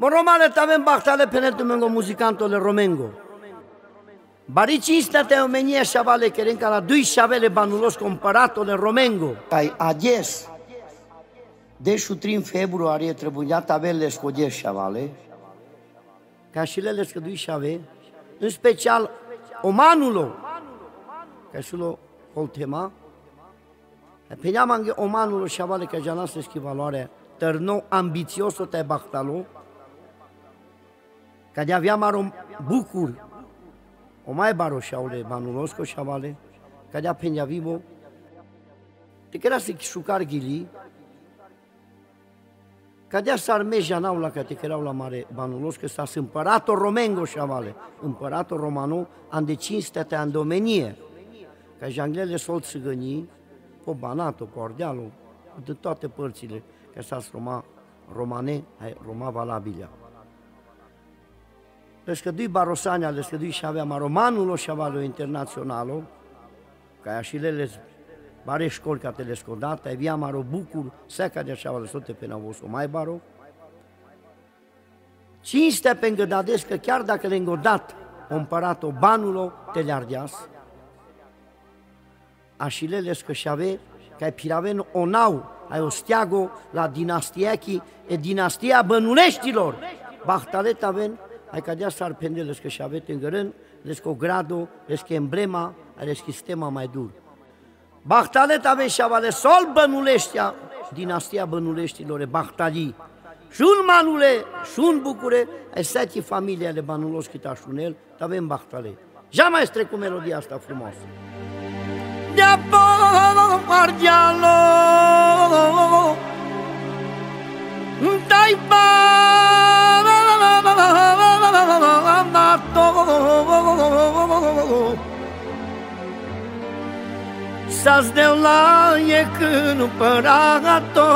Moromale avem bahtale penetumengo muzicantole romengo. Bari cinsta te omenia șavale kerenca la dui șavele banulos comparatole romengo. Ai ages. Deșu trin februarie trebuia tabele scodie șavale. Ca și lele scădui șave, în special omanulo. Ca și lo tema. Pe neamanghe omanulo șavale ca janas valoare, tărno ambițioso te bahtalo, Kad ja vjamarom bukur, o mai baro šaule, banulosko šavale, kad ja penjavimo, te kera se șucar ghili, Cadea s-ar merge la că te erau la mare banulos, că s-a împăratul romengo șavale, împăratul romano, an de cinstetea în domenie, ca janglele sol țigănii, pe Banatul, pe Ordealul, de toate părțile, că s-a roma romane, roma valabilea. Leskădui Barosania, leskădui și avea romanul și avea internaționalul, ca și lele bare școli ca telescodată, avea maro bucur, seca de așa sote pe navos o mai baro. Cinstea pe îngădadesc că chiar dacă le îngodat o împărat-o banulo, te le ardeas. Așilele că și ave, că ai piraven o nau, ai o steago la dinastia chi, e dinastia bănuleștilor. Bahtalet aven, ai cadea sar pendeles că și avete în gărân, les cu grado, les că emblema, les că sistema mai dur. Bahtalet ave și avale sol bănuleștia, dinastia bănuleștilor, Bahtali. Și un manule, și un bucure, ai sete familia ale banulos chitașunel, avem Bahtale. Ja mai este cu melodia asta frumoasă. De-apă, ardealo, dai bani, Să-ți deu la e când părato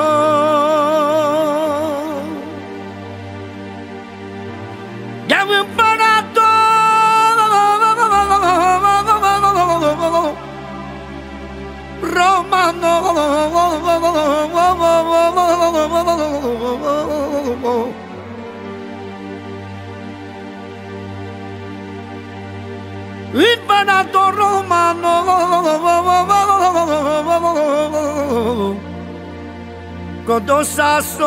De-am împărat-o Romano imperator romano quando sazon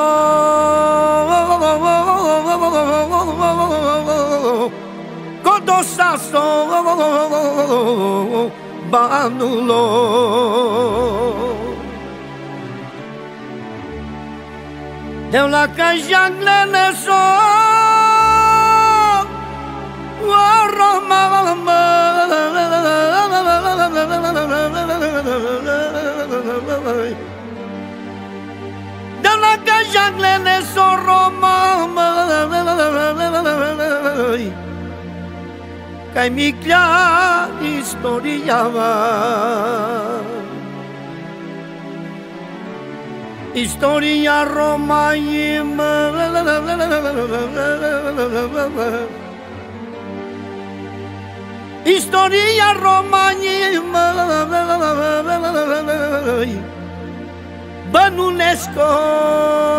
quando sazon banulou Eu la canja nene Baclen e zorro mamai Kai mikla historia ba Historia romai Historia romai Banulesco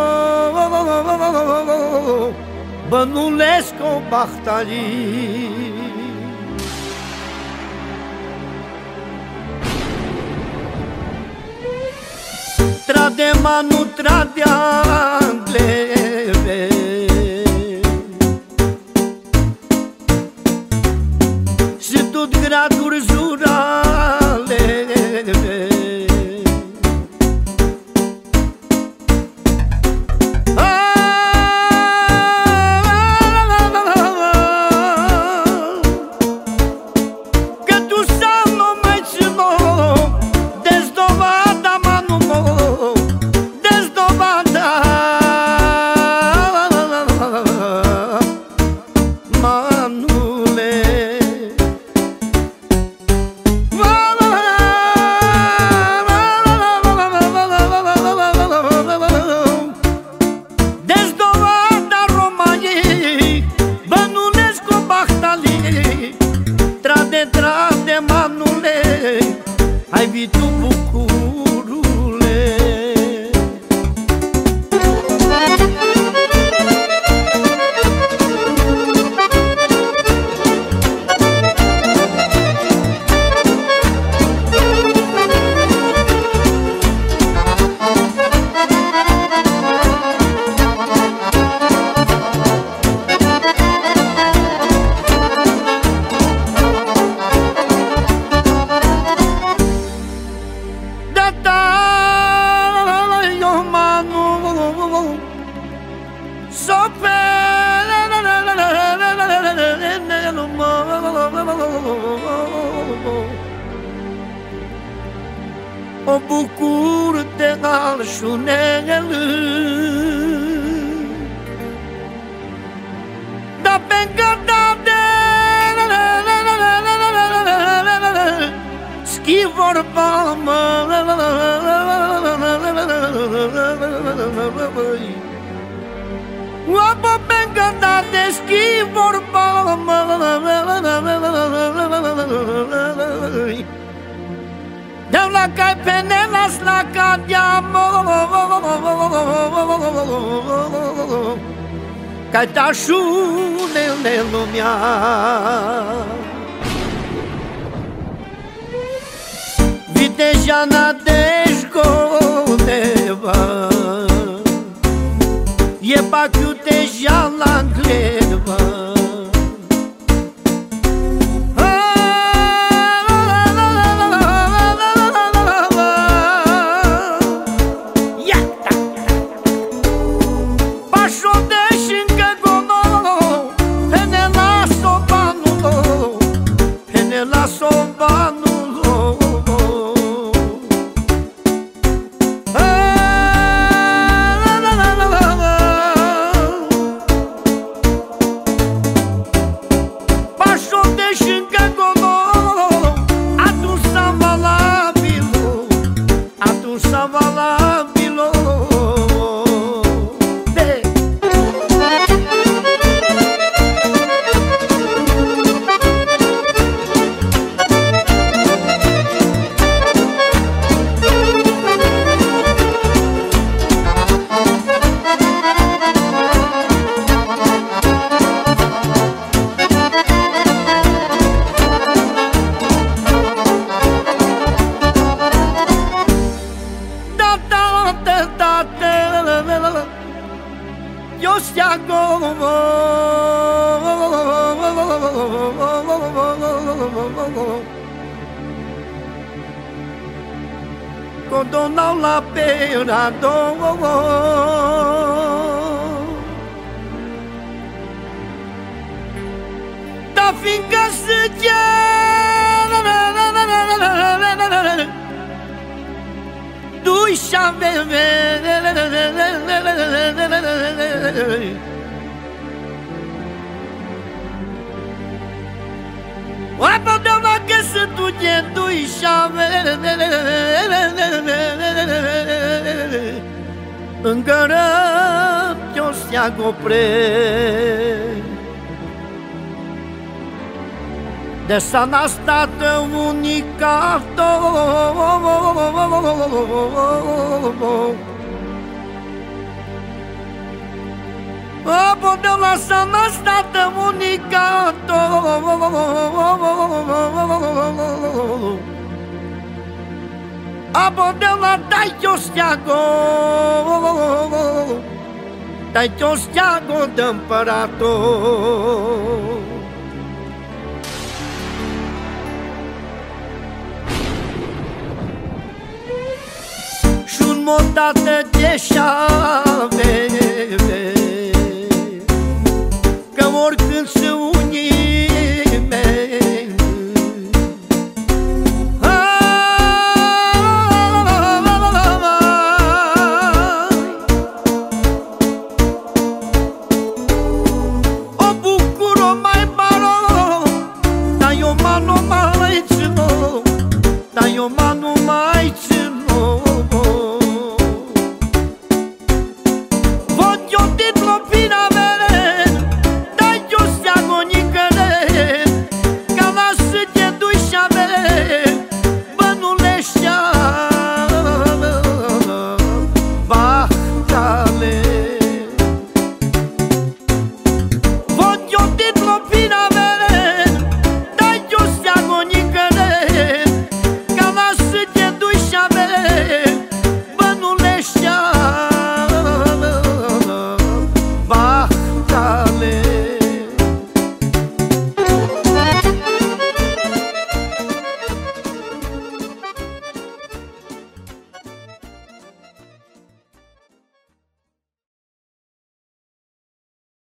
Bă, nu les compartarii Tradema, nu tradea O bucur de alșunel Da pe gata de Schi vorba mă Oapă pe gata de schi vorba mă Deu la cai penelas la cadiamo Cai tașune ne lumea Vitejana deșconeva E baciu deja la gleva condona un laperador. Da finca se Dos chaveiros. Vai pra che se tu dietro i chave Încă eu stiago pre De sana stată unicato Apodeu la sana stată unicato Apodeu la dai eu stiago Dai eu stiago d'împărator Și un motate de șave oricând se unii Bănuleștea Bahtale Văd eu din lopina mere Dai eu steagonică-ne Ca la sâte dușa mere Bănuleștea